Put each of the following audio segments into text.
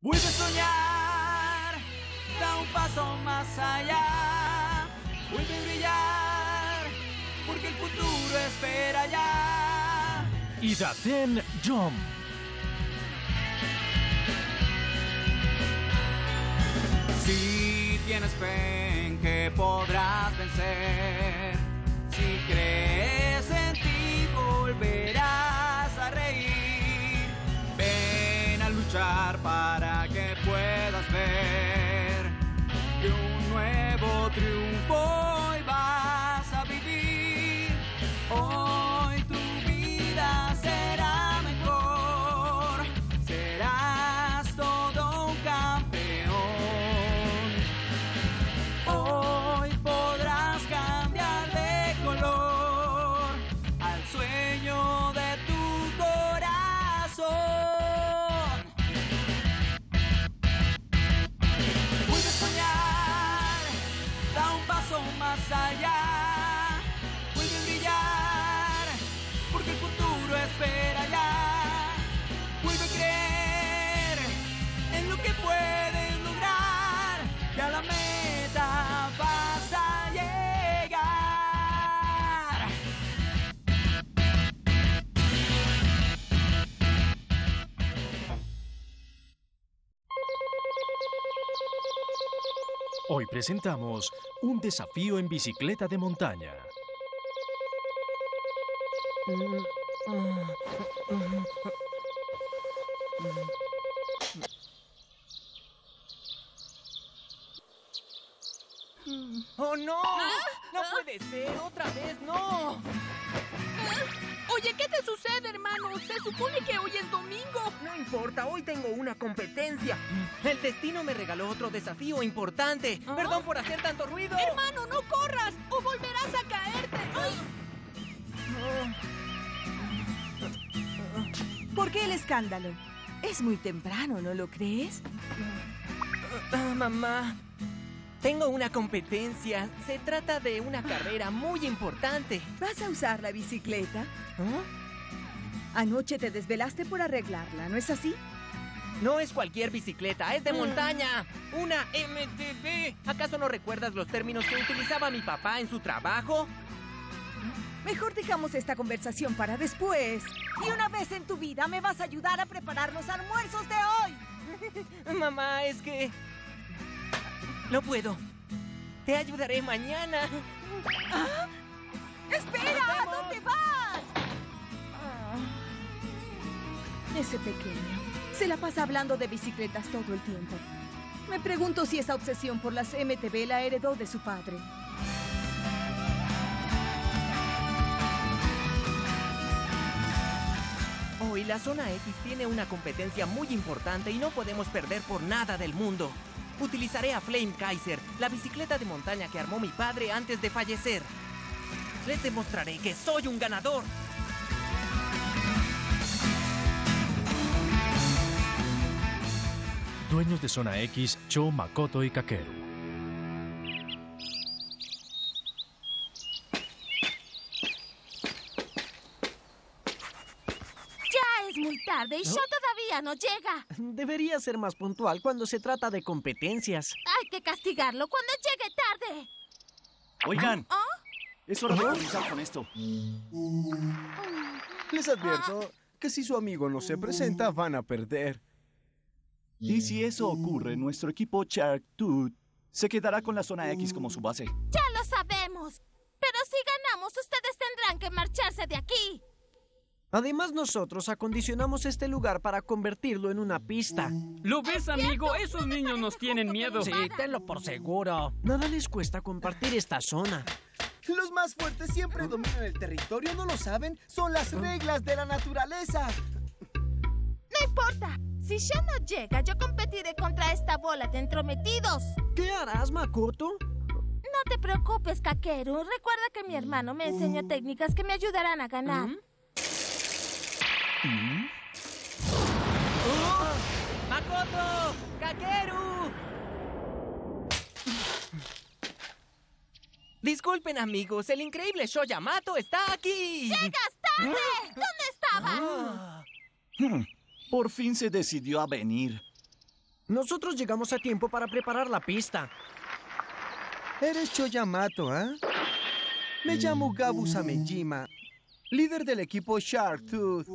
Vuelve a soñar, da un paso más allá. Vuelve a brillar, porque el futuro espera ya. Y Daten Jump. Si tienes fe en que podrás vencer, si crees en ti volverás Para que puedas ver que un nuevo triunfo Hoy presentamos un desafío en bicicleta de montaña. ¡Oh, no! ¡No puede ser! ¡Otra vez, no! Oye, ¿qué te sucede, hermano? Se supone que hoy es domingo. No importa, hoy tengo una competencia. El destino me regaló otro desafío importante. ¿Ah? Perdón por hacer tanto ruido. Hermano, no corras o volverás a caerte. ¡Ay! ¿Por qué el escándalo? Es muy temprano, ¿no lo crees? Ah, mamá, tengo una competencia. Se trata de una carrera muy importante. ¿Vas a usar la bicicleta? ¿Ah? Anoche te desvelaste por arreglarla, ¿no es así? No es cualquier bicicleta, es de Mm. montaña. Una MTB. ¿Acaso no recuerdas los términos que utilizaba mi papá en su trabajo? Mejor dejamos esta conversación para después. Y una vez en tu vida me vas a ayudar a preparar los almuerzos de hoy. Mamá, es que... No puedo. Te ayudaré mañana. ¡Espera! ¿A dónde vas? Ese pequeño se la pasa hablando de bicicletas todo el tiempo. Me pregunto si esa obsesión por las MTB la heredó de su padre. Hoy la Zona X tiene una competencia muy importante y no podemos perder por nada del mundo. Utilizaré a Flame Kaiser, la bicicleta de montaña que armó mi padre antes de fallecer. Les demostraré que soy un ganador. Dueños de Zona X, Cho, Makoto y Kakeru. Ya es muy tarde y yo todavía no llega. Debería ser más puntual cuando se trata de competencias. Hay que castigarlo cuando llegue tarde. Oigan, ¿Ah? es hora de comenzar con esto. Les advierto que si su amigo no se presenta, van a perder. Y si eso ocurre, nuestro equipo Shark Tooth se quedará con la zona X como su base. Ya lo sabemos. Pero si ganamos, ustedes tendrán que marcharse de aquí. Además, nosotros acondicionamos este lugar para convertirlo en una pista. ¿Lo ves, amigo? Esos niños nos tienen miedo. Sí, tenlo por seguro. Nada les cuesta compartir esta zona. Los más fuertes siempre dominan el territorio, ¿no lo saben? Son las reglas de la naturaleza. No importa. Si ya no llega, yo competiré contra esta bola de entrometidos. ¿Qué harás, Makoto? No te preocupes, Kakeru. Recuerda que mi hermano me enseñó técnicas que me ayudarán a ganar. ¡Makoto! ¡Kakeru! Disculpen, amigos, el increíble Shoyamato está aquí. ¡Llegas tarde! ¿Dónde estabas? Hmm, Por fin se decidió a venir. Nosotros llegamos a tiempo para preparar la pista. Eres Choyamato, ¿ah? Me llamo Gabu Samejima, líder del equipo Shark Tooth.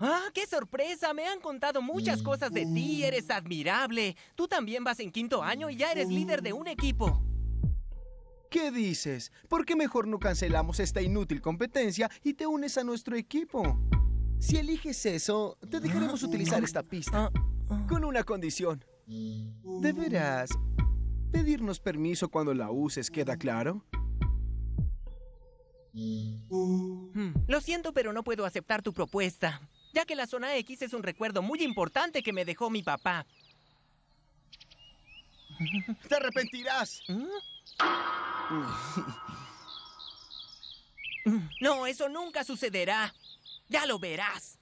¡Ah, qué sorpresa! Me han contado muchas cosas de ti. Eres admirable. Tú también vas en quinto año y ya eres líder de un equipo. ¿Qué dices? ¿Por qué mejor no cancelamos esta inútil competencia y te unes a nuestro equipo? Si eliges eso, te dejaremos utilizar esta pista. Con una condición. ¿Deberás pedirnos permiso cuando la uses, queda claro? Lo siento, pero no puedo aceptar tu propuesta, ya que la zona X es un recuerdo muy importante que me dejó mi papá. ¡Te arrepentirás! No, eso nunca sucederá. Ya lo verás.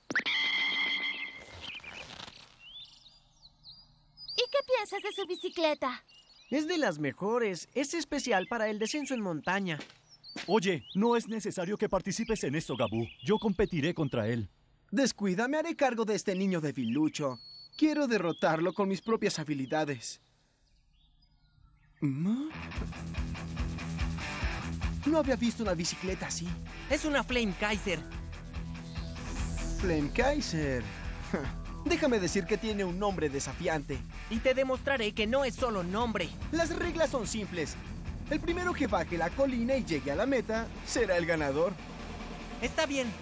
¿Y qué piensas de su bicicleta? Es de las mejores. Es especial para el descenso en montaña. Oye, no es necesario que participes en esto, Gabú. Yo competiré contra él. Descuida, me haré cargo de este niño debilucho. Quiero derrotarlo con mis propias habilidades. ¿Mm? No había visto una bicicleta así. Es una Flame Kaiser. Flame Kaiser. Déjame decir que tiene un nombre desafiante. Y te demostraré que no es solo nombre. Las reglas son simples. El primero que baje la colina y llegue a la meta será el ganador. Está bien.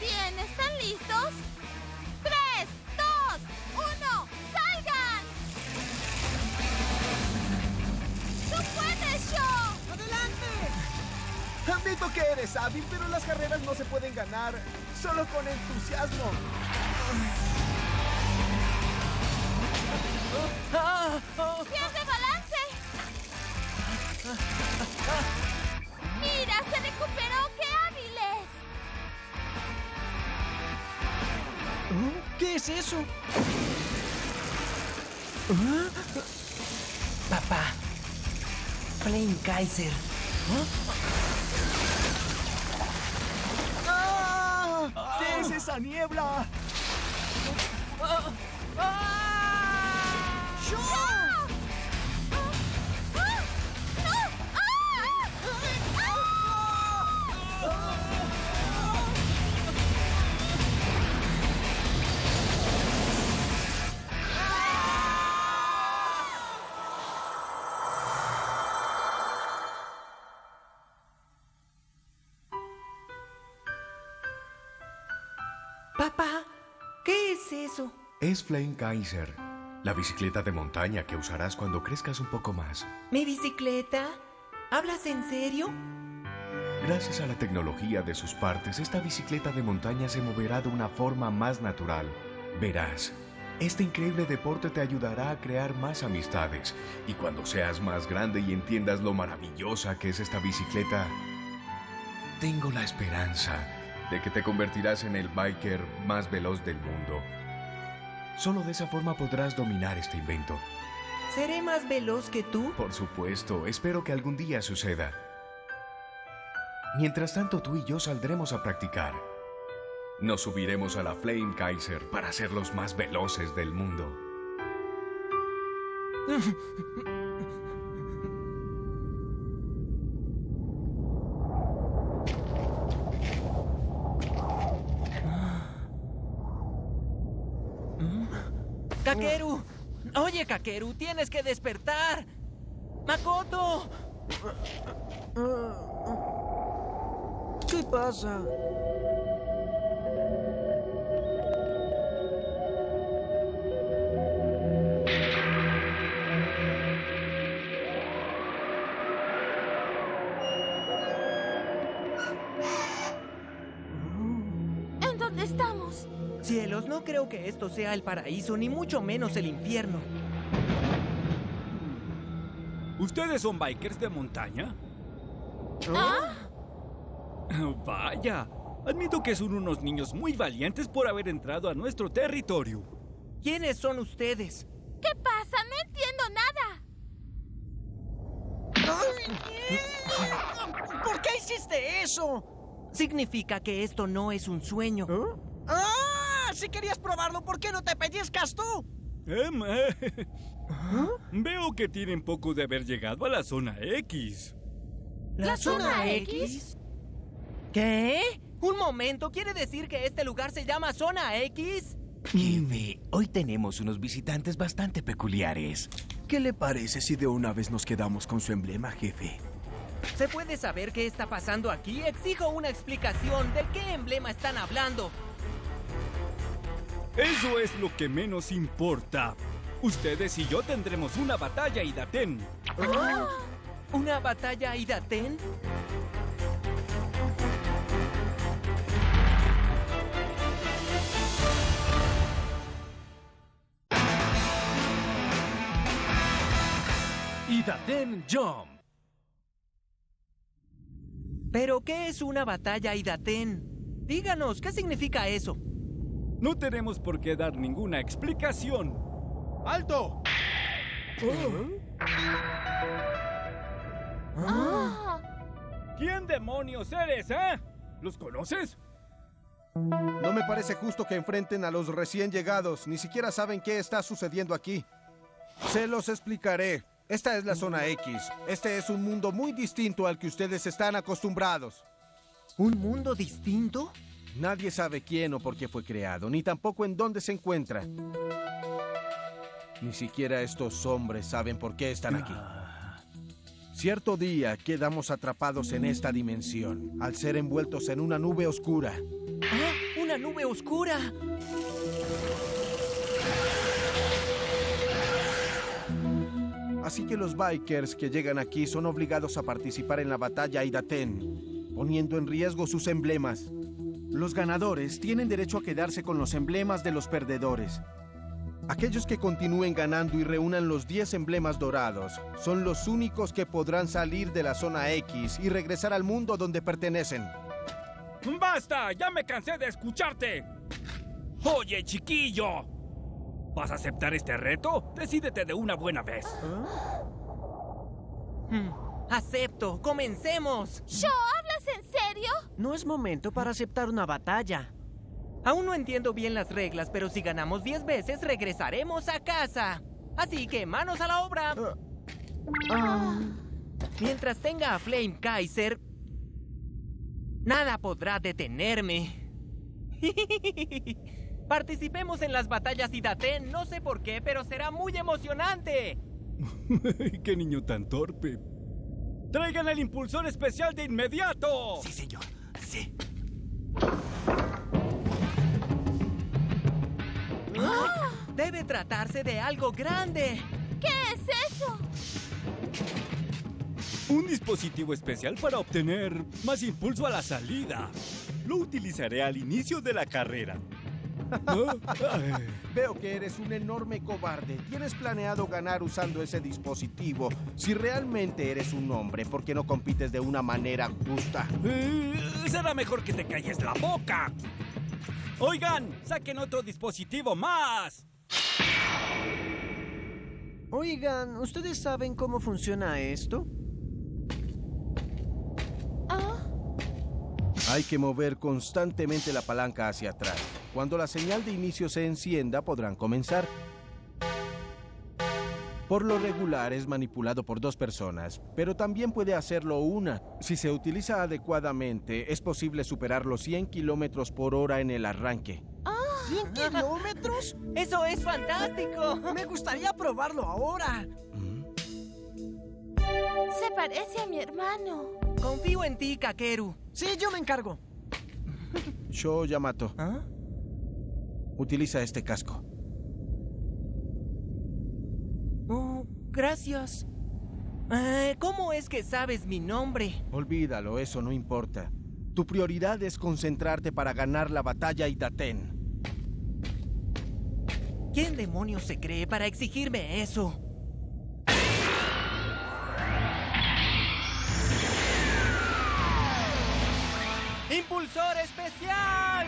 Bien, ¿están listos? ¡Tres, dos, uno! ¡Salgan! ¡Tú puedes, Shaw! ¡Adelante! Admito que eres hábil, pero las carreras no se pueden ganar solo con entusiasmo. ¡Pierde balance! ¡Mira, se recuperó! ¡Qué hábiles! ¿Qué es eso? Papá. Flame Kaiser. ¿Qué es esa niebla? ¡Ah! Papá, ¿qué es eso? Es Flame Kaiser, la bicicleta de montaña que usarás cuando crezcas un poco más. ¿Mi bicicleta? ¿Hablas en serio? Gracias a la tecnología de sus partes, esta bicicleta de montaña se moverá de una forma más natural. Verás, este increíble deporte te ayudará a crear más amistades. Y cuando seas más grande y entiendas lo maravillosa que es esta bicicleta, tengo la esperanza de que te convertirás en el biker más veloz del mundo. Solo de esa forma podrás dominar este invento. ¿Seré más veloz que tú? Por supuesto, espero que algún día suceda. Mientras tanto, tú y yo saldremos a practicar. Nos subiremos a la Flame Kaiser para ser los más veloces del mundo. ¡Kakeru! Oye, Kakeru, tienes que despertar. ¡Makoto! ¿Qué pasa? Creo que esto sea el paraíso, ni mucho menos el infierno. ¿Ustedes son bikers de montaña? ¿Ah? Vaya, admito que son unos niños muy valientes por haber entrado a nuestro territorio. ¿Quiénes son ustedes? ¿Qué pasa? No entiendo nada. ¿Por qué hiciste eso? significa que esto no es un sueño. ¡Ah! Si querías probarlo, ¿por qué no te pellizcas tú? Em, eh, Veo que tienen poco de haber llegado a la zona X. ¿La, zona X? ¿Qué? Un momento, ¿quiere decir que este lugar se llama Zona X? Jefe, hoy tenemos unos visitantes bastante peculiares. ¿Qué le parece si de una vez nos quedamos con su emblema, jefe? ¿Se puede saber qué está pasando aquí? Exijo una explicación de qué emblema están hablando. Eso es lo que menos importa. Ustedes y yo tendremos una batalla, Idaten. ¿Ah? ¿Una batalla Idaten? Idaten Jump. ¿Pero qué es una batalla Idaten? Díganos, ¿qué significa eso? No tenemos por qué dar ninguna explicación. ¡Alto! Ah. ¿Quién demonios eres, eh? ¿Los conoces? No me parece justo que enfrenten a los recién llegados. Ni siquiera saben qué está sucediendo aquí. Se los explicaré. Esta es la zona X. Este es un mundo muy distinto al que ustedes están acostumbrados. ¿Un mundo distinto? Nadie sabe quién o por qué fue creado, ni tampoco en dónde se encuentra. Ni siquiera estos hombres saben por qué están aquí. Cierto día quedamos atrapados en esta dimensión, al ser envueltos en una nube oscura. ¿Ah? ¡Una nube oscura! Así que los bikers que llegan aquí son obligados a participar en la batalla Idaten, poniendo en riesgo sus emblemas. Los ganadores tienen derecho a quedarse con los emblemas de los perdedores. Aquellos que continúen ganando y reúnan los 10 emblemas dorados son los únicos que podrán salir de la zona X y regresar al mundo donde pertenecen. ¡Basta! ¡Ya me cansé de escucharte! Oye, chiquillo. ¿Vas a aceptar este reto? Decídete de una buena vez. Hmm, Acepto. ¡Comencemos! ¿Yo hablas en serio? No es momento para aceptar una batalla. Aún no entiendo bien las reglas, pero si ganamos 10 veces, regresaremos a casa. Así que manos a la obra. Ah. Mientras tenga a Flame Kaiser, nada podrá detenerme. Participemos en las batallas Idaten, no sé por qué, pero será muy emocionante. ¡Qué niño tan torpe! ¡Traigan el impulsor especial de inmediato! Sí, señor. Sí. Debe tratarse de algo grande. ¿Qué es eso? Un dispositivo especial para obtener más impulso a la salida. Lo utilizaré al inicio de la carrera. Veo que eres un enorme cobarde. Tienes planeado ganar usando ese dispositivo. Si realmente eres un hombre, ¿por qué no compites de una manera justa? Eh, será mejor que te calles la boca. Oigan, saquen otro dispositivo más. Oigan, ¿ustedes saben cómo funciona esto? Hay que mover constantemente la palanca hacia atrás. Cuando la señal de inicio se encienda, podrán comenzar. Por lo regular es manipulado por dos personas, pero también puede hacerlo una. Si se utiliza adecuadamente, es posible superar los 100 kilómetros por hora en el arranque. ¿100 kilómetros? ¡Eso es fantástico! Me gustaría probarlo ahora. Se parece a mi hermano. Confío en ti, Kakeru. Sí, yo me encargo. Yo Yamato. ¿Ah? Utiliza este casco. Oh, gracias. Eh, ¿Cómo es que sabes mi nombre? Olvídalo, eso no importa. Tu prioridad es concentrarte para ganar la batalla Idaten. ¿Quién demonios se cree para exigirme eso? ¡Impulsor especial!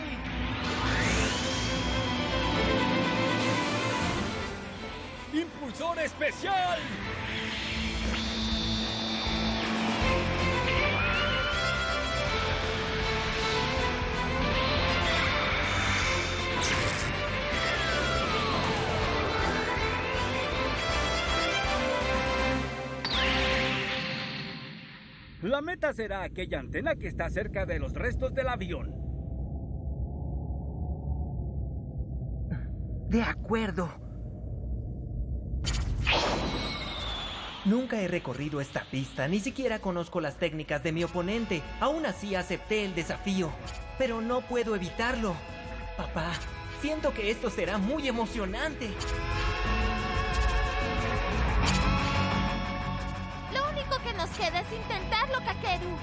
¡Impulsor especial! La meta será aquella antena que está cerca de los restos del avión. De acuerdo. Nunca he recorrido esta pista, ni siquiera conozco las técnicas de mi oponente. Aún así acepté el desafío, pero no puedo evitarlo. Papá, siento que esto será muy emocionante. Intentarlo, Kakeru.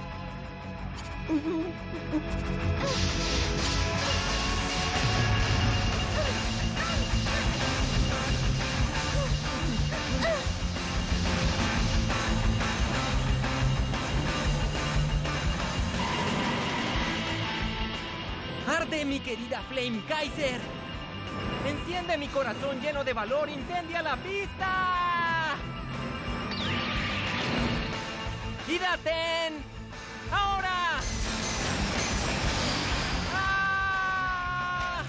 ¡Arde, mi querida Flame Kaiser! ¡Enciende mi corazón lleno de valor! ¡Incendia la pista! ¡Hidaten! ¡Ahora! ¡Ah!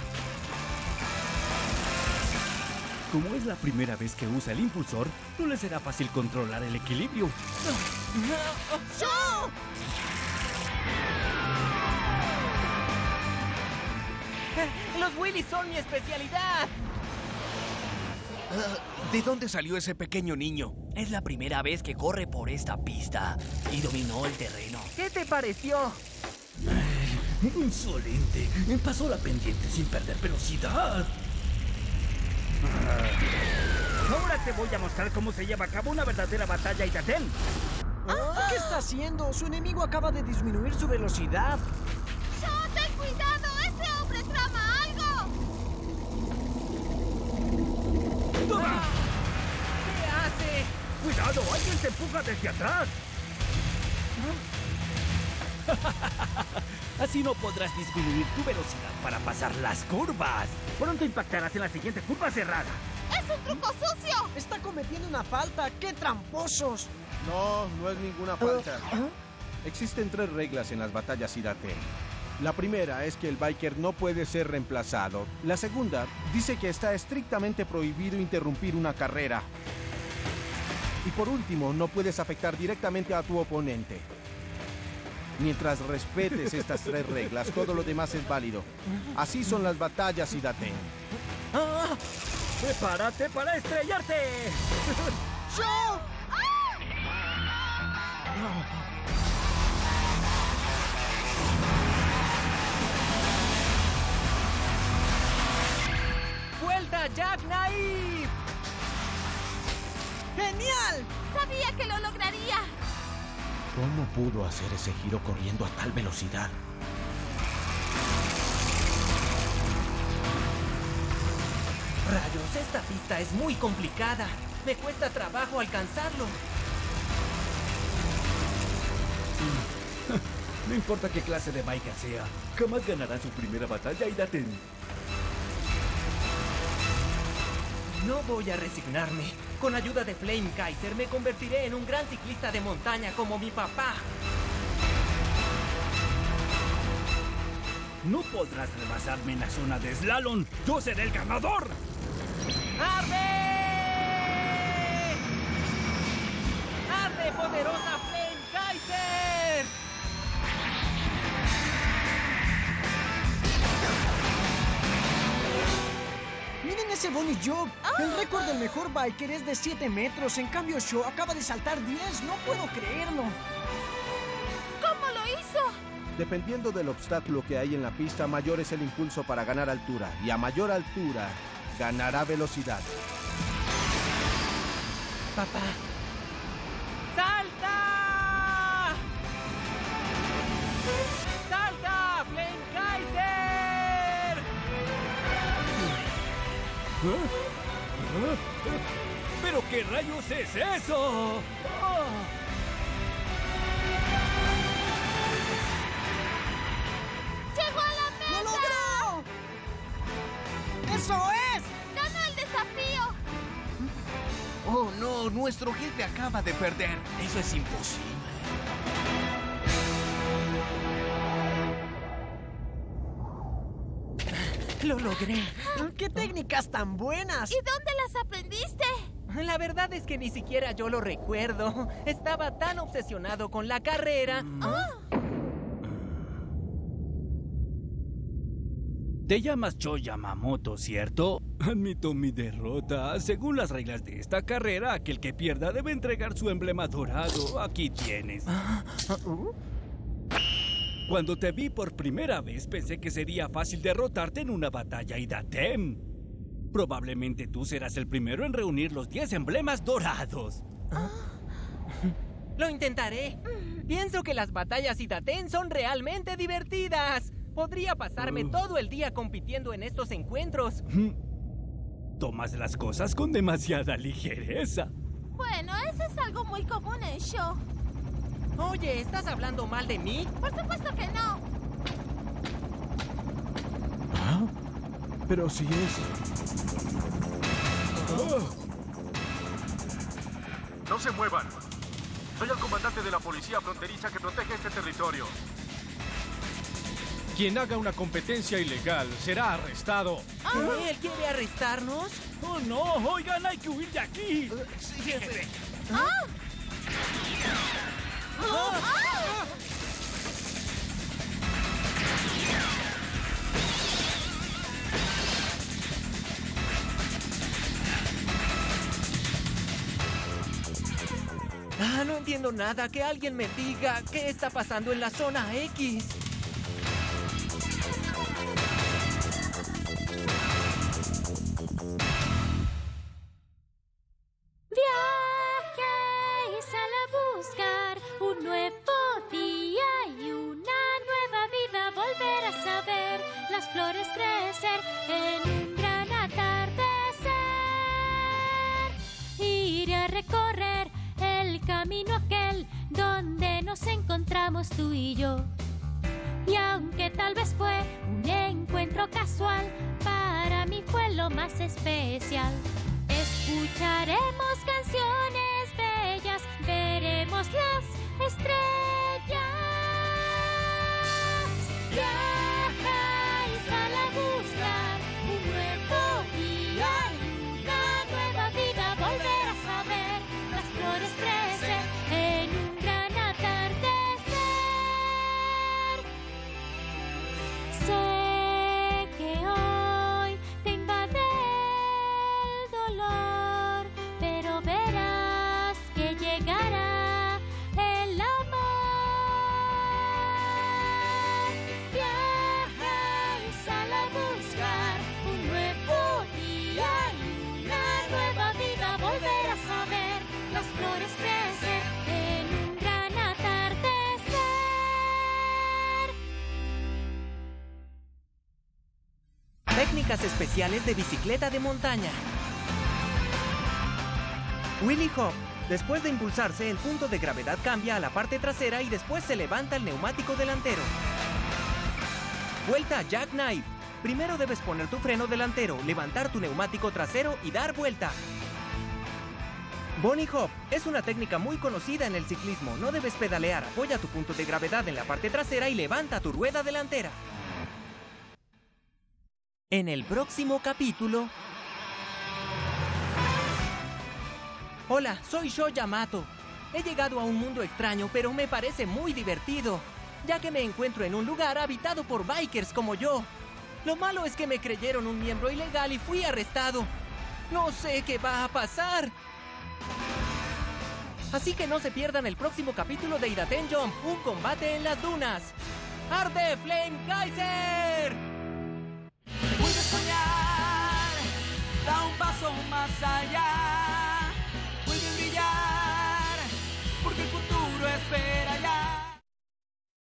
Como es la primera vez que usa el impulsor, no le será fácil controlar el equilibrio. ¡Yo! ¡Los Willys son mi especialidad! Ah, ¿De dónde salió ese pequeño niño? Es la primera vez que corre por esta pista y dominó el terreno. ¿Qué te pareció? Insolente. Pasó la pendiente sin perder velocidad. Ahora te voy a mostrar cómo se lleva a cabo una verdadera batalla Idaten. ¿Qué está haciendo? Su enemigo acaba de disminuir su velocidad. ¡Cuidado! ¡Alguien te empuja desde atrás! Así no podrás disminuir tu velocidad para pasar las curvas. Pronto impactarás en la siguiente curva cerrada. ¡Es un truco sucio! Está cometiendo una falta. ¡Qué tramposos! No, no es ninguna falta. Existen tres reglas en las batallas Iraten. La primera es que el biker no puede ser reemplazado. La segunda dice que está estrictamente prohibido interrumpir una carrera. Y por último, no puedes afectar directamente a tu oponente. Mientras respetes estas tres reglas, todo lo demás es válido. Así son las batallas Iraten. ¡Ah! ¡Prepárate para estrellarte! ¡Yo! ¡Vuelta, Jack Knife! ¡Genial! Sabía que lo lograría. ¿Cómo pudo hacer ese giro corriendo a tal velocidad? Rayos, esta pista es muy complicada. Me cuesta trabajo alcanzarlo. No importa qué clase de biker sea, jamás ganará su primera batalla Idaten. No voy a resignarme. Con ayuda de Flame Kaiser me convertiré en un gran ciclista de montaña como mi papá. No podrás rebasarme en la zona de slalom. ¡Yo seré el ganador! ¡Arde! ¡Arde, poderosa ese Bonnie Job. El récord del mejor biker es de 7 metros. En cambio, Sho acaba de saltar 10. No puedo creerlo. ¿Cómo lo hizo? Dependiendo del obstáculo que hay en la pista, mayor es el impulso para ganar altura. Y a mayor altura, ganará velocidad. Papá. ¿Pero qué rayos es eso? ¡Llegó a la meta! ¡Lo logró! ¡Eso es! ¡Ganó el desafío! Oh, no, nuestro jefe acaba de perder. Eso es imposible. Lo logré. ¡Qué técnicas tan buenas! ¿Y dónde las aprendiste? La verdad es que ni siquiera yo lo recuerdo. Estaba tan obsesionado con la carrera. Te llamas Cho Yamamoto, ¿cierto? Admito mi derrota. Según las reglas de esta carrera, aquel que pierda debe entregar su emblema dorado. Aquí tienes. Cuando te vi por primera vez, pensé que sería fácil derrotarte en una batalla Idatem. Probablemente tú serás el primero en reunir los 10 emblemas dorados. Lo intentaré. Pienso que las batallas Idaten son realmente divertidas. Podría pasarme todo el día compitiendo en estos encuentros. Tomas las cosas con demasiada ligereza. Bueno, eso es algo muy común en show. Oye, ¿estás hablando mal de mí? Por supuesto que no. ¿Ah? Pero si es... No se muevan. Soy el comandante de la policía fronteriza que protege este territorio. Quien haga una competencia ilegal será arrestado. ¿Qué? ¿Él quiere arrestarnos? ¡Oh, no! ¡Oigan, hay que huir de aquí! Sí, jefe. ¡Ah! Entiendo nada. Que alguien me diga qué está pasando en la zona X. nos encontramos tú y yo. Y aunque tal vez fue un encuentro casual, para mí fue lo más especial. Escucharemos canciones bellas, veremos las estrellas. Viajáis Técnicas especiales de bicicleta de montaña. Willy Hop. Después de impulsarse, el punto de gravedad cambia a la parte trasera y después se levanta el neumático delantero. Vuelta Jackknife. Primero debes poner tu freno delantero, levantar tu neumático trasero y dar vuelta. Bonnie Hop es una técnica muy conocida en el ciclismo. No debes pedalear, apoya tu punto de gravedad en la parte trasera y levanta tu rueda delantera. En el próximo capítulo... Hola, soy Sho Yamato. He llegado a un mundo extraño, pero me parece muy divertido, ya que me encuentro en un lugar habitado por bikers como yo. Lo malo es que me creyeron un miembro ilegal y fui arrestado. No sé qué va a pasar. Así que no se pierdan el próximo capítulo de Idaten Jump, un combate en las dunas. ¡Arde Flame Kaiser! Paso más allá.